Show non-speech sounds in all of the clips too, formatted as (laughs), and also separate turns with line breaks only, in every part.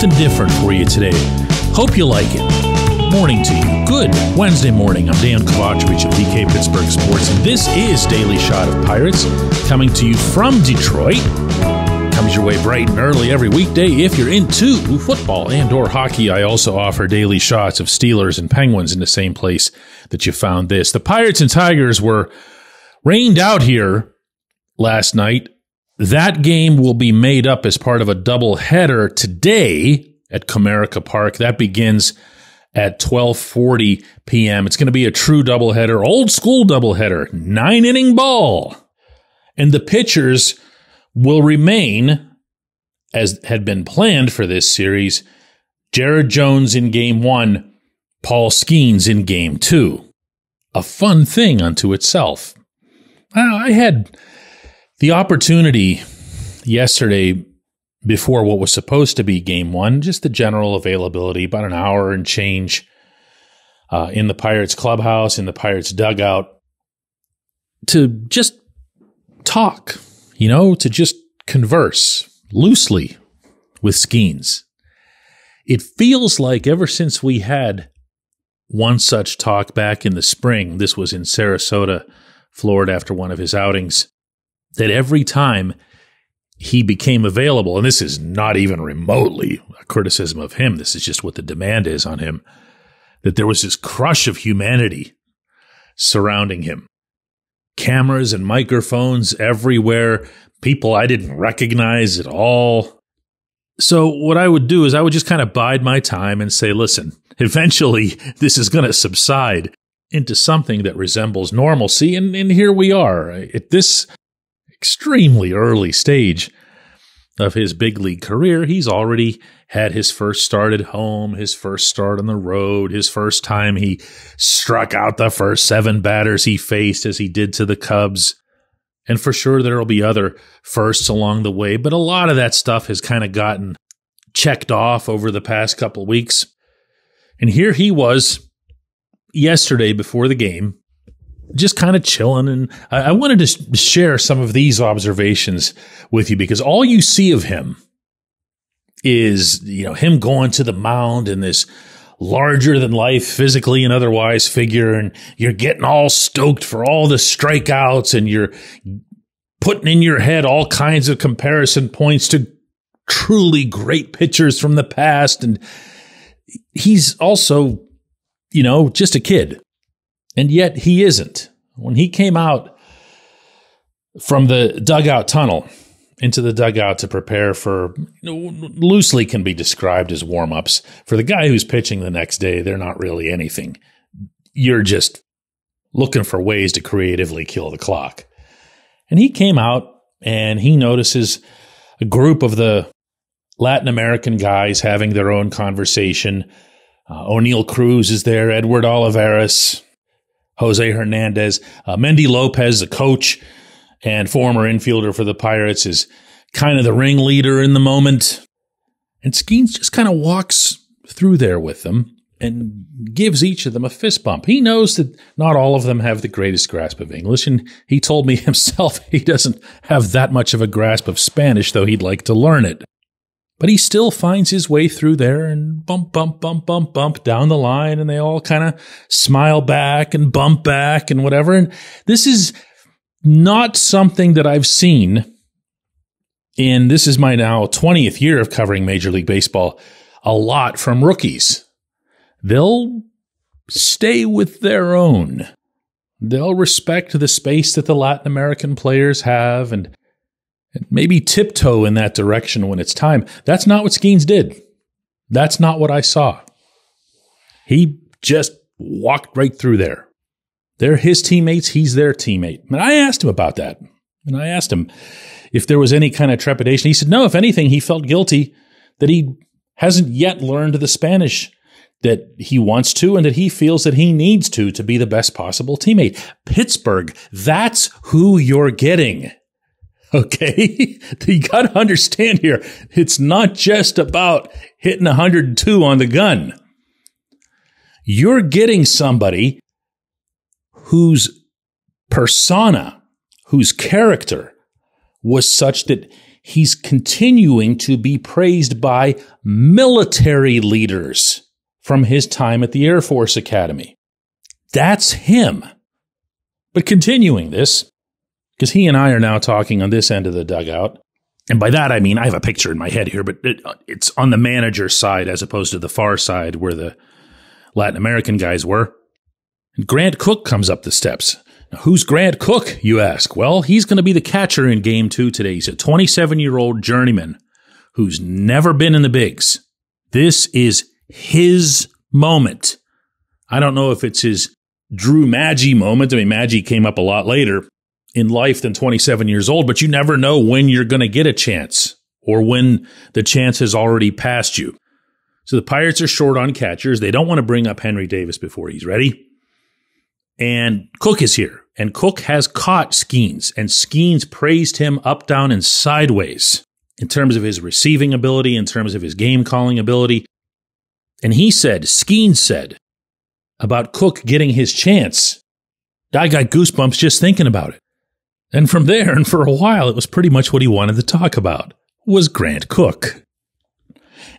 something different for you today. Hope you like it. Morning to you. Good Wednesday morning. I'm Dejan Kovacevic of DK Pittsburgh Sports, and this is Daily Shot of Pirates coming to you from Detroit. Comes your way bright and early every weekday if you're into football and or hockey. I also offer daily shots of Steelers and Penguins in the same place that you found this. The Pirates and Tigers were rained out here last night that game will be made up as part of a double header today at Comerica Park. That begins at 12:40 p.m. It's going to be a true doubleheader, old school doubleheader, nine inning ball. And the pitchers will remain as had been planned for this series. Jared Jones in game 1, Paul Skenes in game 2. A fun thing unto itself. I had the opportunity yesterday before what was supposed to be game one, just the general availability, about an hour and change uh, in the Pirates clubhouse, in the Pirates dugout, to just talk, you know, to just converse loosely with Skenes. It feels like ever since we had one such talk back in the spring, this was in Sarasota, Florida, after one of his outings, that every time he became available, and this is not even remotely a criticism of him, this is just what the demand is on him, that there was this crush of humanity surrounding him. Cameras and microphones everywhere, people I didn't recognize at all. So, what I would do is I would just kind of bide my time and say, listen, (laughs) eventually this is going to subside into something that resembles normalcy. And, and here we are. At this extremely early stage of his big league career, he's already had his first start at home, his first start on the road, his first time he struck out the first seven batters he faced as he did to the Cubs. And for sure, there will be other firsts along the way, but a lot of that stuff has kind of gotten checked off over the past couple weeks. And here he was yesterday before the game, just kind of chilling. And I, I wanted to share some of these observations with you because all you see of him is, you know, him going to the mound and this larger than life physically and otherwise figure. And you're getting all stoked for all the strikeouts and you're putting in your head all kinds of comparison points to truly great pitchers from the past. And he's also, you know, just a kid. And yet he isn't. When he came out from the dugout tunnel into the dugout to prepare for loosely can be described as warm ups. For the guy who's pitching the next day, they're not really anything. You're just looking for ways to creatively kill the clock. And he came out and he notices a group of the Latin American guys having their own conversation. Uh, Oneil Cruz is there, Edward Olivares, Jose Hernandez. Uh, Mendy Lopez, the coach and former infielder for the Pirates, is kind of the ringleader in the moment. And Skenes just kind of walks through there with them and gives each of them a fist bump. He knows that not all of them have the greatest grasp of English, and he told me (laughs) himself he doesn't have that much of a grasp of Spanish, though he'd like to learn it. But he still finds his way through there and bump, bump, bump, bump, bump down the line. And they all kind of smile back and bump back and whatever. And this is not something that I've seen in this is my now 20th year of covering Major League Baseball a lot from rookies. They'll stay with their own. They'll respect the space that the Latin American players have and and maybe tiptoe in that direction when it's time. That's not what Skenes did. That's not what I saw. He just walked right through there. They're his teammates. He's their teammate. And I asked him about that. And I asked him if there was any kind of trepidation. He said, no, if anything, he felt guilty that he hasn't yet learned the Spanish that he wants to and that he feels that he needs to to be the best possible teammate. Pittsburgh, that's who you're getting. (laughs) Okay. (laughs) you got to understand here. It's not just about hitting 102 on the gun. You're getting somebody whose persona, whose character was such that he's continuing to be praised by military leaders from his time at the Air Force Academy. That's him. But continuing this, because he and I are now talking on this end of the dugout. And by that, I mean, I have a picture in my head here, but it, it's on the manager's side as opposed to the far side where the Latin American guys were. And Grant Koch comes up the steps. Now, who's Grant Koch, you ask? Well, he's going to be the catcher in game two today. He's a 27 year old journeyman who's never been in the bigs. This is his moment. I don't know if it's his Drew Maggi moment. I mean, Maggi came up a lot later in life than 27 years old, but you never know when you're going to get a chance or when the chance has already passed you. So the Pirates are short on catchers. They don't want to bring up Henry Davis before he's ready. And Koch is here, and Koch has caught Skenes. and Skenes praised him up, down, and sideways in terms of his receiving ability, in terms of his game calling ability. And he said, Skenes said about Koch getting his chance. I got goosebumps just thinking about it. And from there, (laughs) and for a while, it was pretty much what he wanted to talk about, was Grant Koch.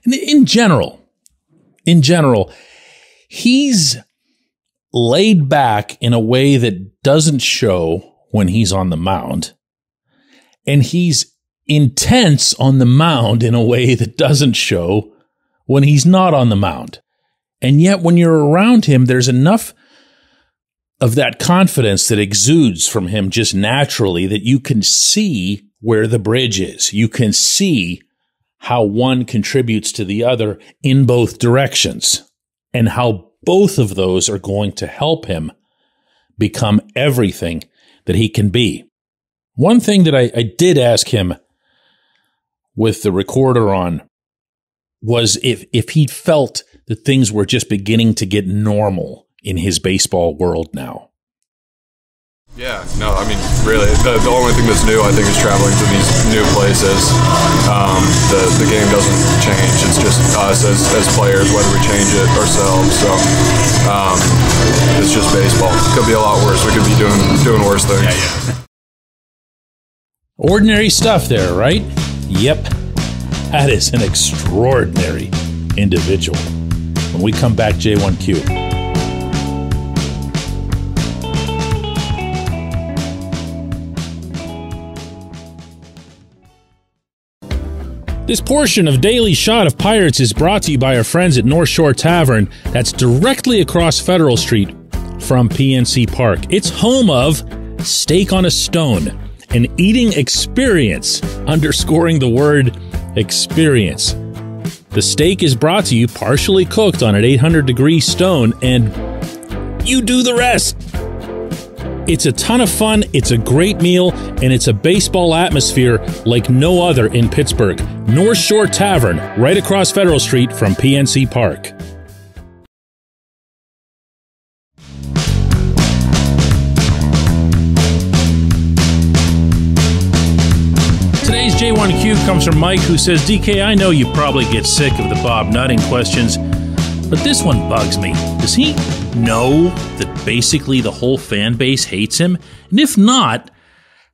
And in general, in general, he's laid back in a way that doesn't show when he's on the mound. And he's intense on the mound in a way that doesn't show when he's not on the mound. And yet, when you're around him, there's enough of that confidence that exudes from him just naturally that you can see where the bridge is. You can see how one contributes to the other in both directions and how both of those are going to help him become everything that he can be. One thing that I, I did ask him with the recorder on was if, if he felt that things were just beginning to get normal in his baseball world now.
Yeah, no, I mean, really, the, the only thing that's new, I think, is traveling to these new places. Um, the, the game doesn't change. It's just us as, as players, whether we change it ourselves. So um, it's just baseball. Could be a lot worse. We could be doing doing worse things. Yeah, yeah.
Ordinary stuff there, right? Yep. That is an extraordinary individual. When we come back, J1Q. This portion of Daily Shot of Pirates is brought to you by our friends at North Shore Tavern, that's directly across Federal Street from PNC Park. It's home of Steak on a Stone, an eating experience, underscoring the word experience. The steak is brought to you partially cooked on an 800 degree stone, and you do the rest. It's a ton of fun, it's a great meal, and it's a baseball atmosphere like no other in Pittsburgh. North Shore Tavern, right across Federal Street from PNC Park. Today's J1Q comes from Mike, who says, DK, I know you probably get sick of the Bob Nutting questions, but this one bugs me. Does he know that basically the whole fan base hates him? And if not,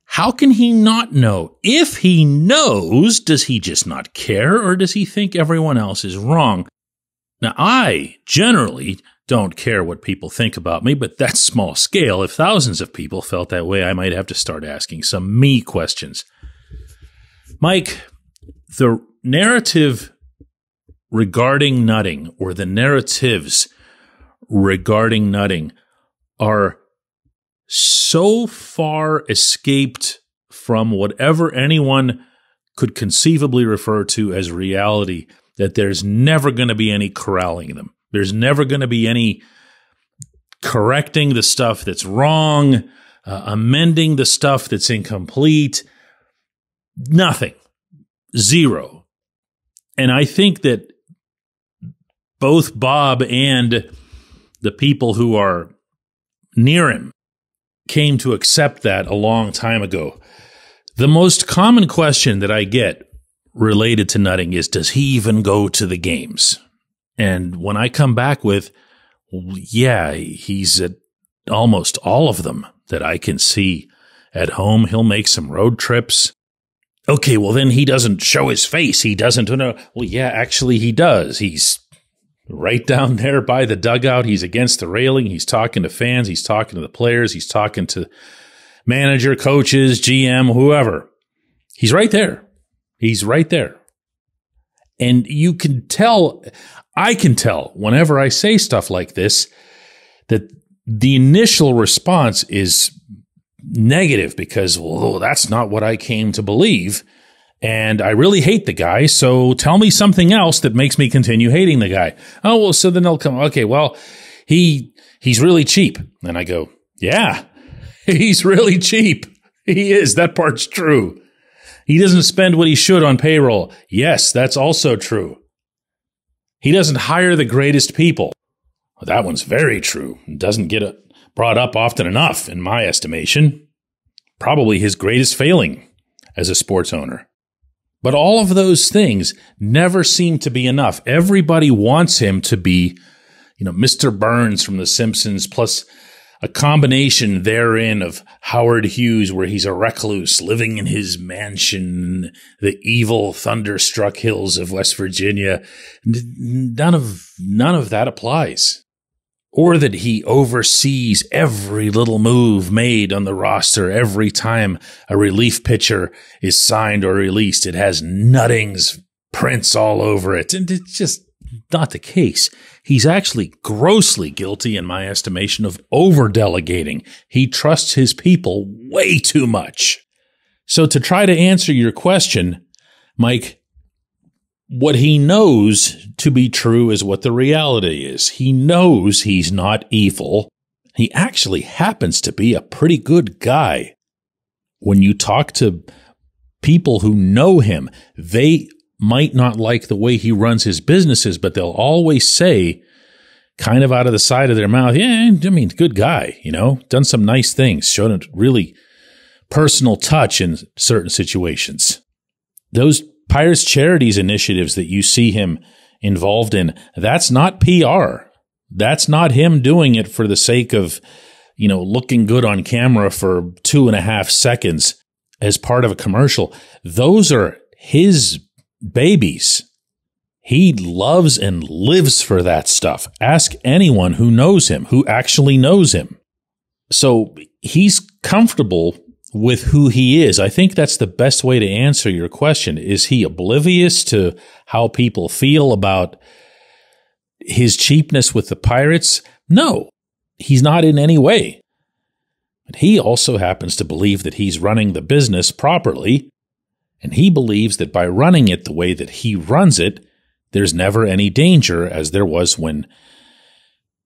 how can he not know? If he knows, does he just not care or does he think everyone else is wrong? Now, I generally don't care what people think about me, but that's small scale. If thousands of people felt that way, I might have to start asking some me questions. Mike, the narrative regarding Nutting or the narratives regarding Nutting are so far escaped from whatever anyone could conceivably refer to as reality that there's never going to be any corralling them. There's never going to be any correcting the stuff that's wrong, uh, amending the stuff that's incomplete. Nothing. Zero. And I think that both Bob and the people who are near him came to accept that a long time ago. The most common question that I get related to Nutting is Does he even go to the games? And when I come back with, Yeah, he's at almost all of them that I can see at home, he'll make some road trips. Okay, well, then he doesn't show his face. He doesn't know. Well, yeah, actually, he does. He's right down there by the dugout. He's against the railing. He's talking to fans. He's talking to the players. He's talking to manager, coaches, GM, whoever. He's right there. He's right there. And you can tell, I can tell whenever I say stuff like this that the initial response is negative because, well, that's not what I came to believe. And I really hate the guy. So tell me something else that makes me continue hating the guy. Oh, well, so then they'll come. Okay. Well, he, he's really cheap. And I go, yeah, (laughs) he's really cheap. He is. That part's true. He doesn't spend what he should on payroll. Yes, that's also true. He doesn't hire the greatest people. Well, that one's very true. Doesn't get brought up often enough, in my estimation. Probably his greatest failing as a sports owner. But all of those things never seem to be enough. Everybody wants him to be, you know, Mr. Burns from The Simpsons plus a combination therein of Howard Hughes, where he's a recluse living in his mansion, the evil thunderstruck hills of West Virginia. None of, none of that applies. Or that he oversees every little move made on the roster every time a relief pitcher is signed or released. It has Nutting's prints all over it. And it's just not the case. He's actually grossly guilty, in my estimation, of over delegating. He trusts his people way too much. So, to try to answer your question, Mike, what he knows to be true is what the reality is. He knows he's not evil. He actually happens to be a pretty good guy. When you talk to people who know him, they might not like the way he runs his businesses, but they'll always say, kind of out of the side of their mouth, yeah, I mean, good guy, you know, done some nice things, shown a really personal touch in certain situations. Those Pirates Charities initiatives that you see him involved in, that's not PR. That's not him doing it for the sake of, you know, looking good on camera for two and a half seconds as part of a commercial. Those are his babies. He loves and lives for that stuff. Ask anyone who knows him, who actually knows him. So he's comfortable with who he is. I think that's the best way to answer your question. Is he oblivious to how people feel about his cheapness with the Pirates? No, he's not in any way. But he also happens to believe that he's running the business properly and he believes that by running it the way that he runs it, there's never any danger, as there was when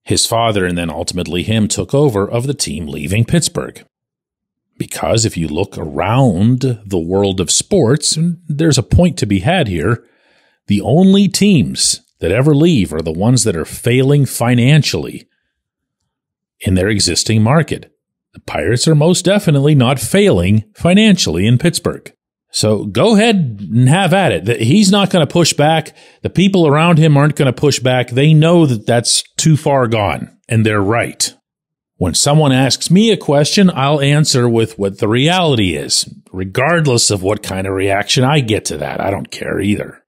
his father and then ultimately him took over of the team leaving Pittsburgh. Because if you look around the world of sports, there's a point to be had here. The only teams that ever leave are the ones that are failing financially in their existing market. The Pirates are most definitely not failing financially in Pittsburgh. So go ahead and have at it. He's not going to push back. The people around him aren't going to push back. They know that that's too far gone, and they're right. When someone asks me a question, I'll answer with what the reality is, regardless of what kind of reaction I get to that. I don't care either.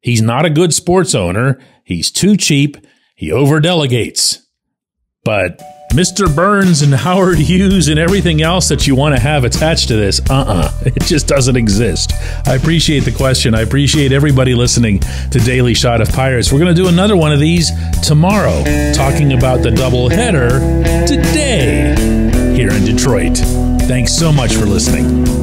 He's not a good sports owner. He's too cheap. He over delegates. But Mr. Burns and Howard Hughes and everything else that you want to have attached to this. Uh uh (laughs) It just doesn't exist. I appreciate the question. I appreciate everybody listening to Daily Shot of Pirates. We're going to do another one of these tomorrow, talking about the doubleheader today here in Detroit. Thanks so much for listening.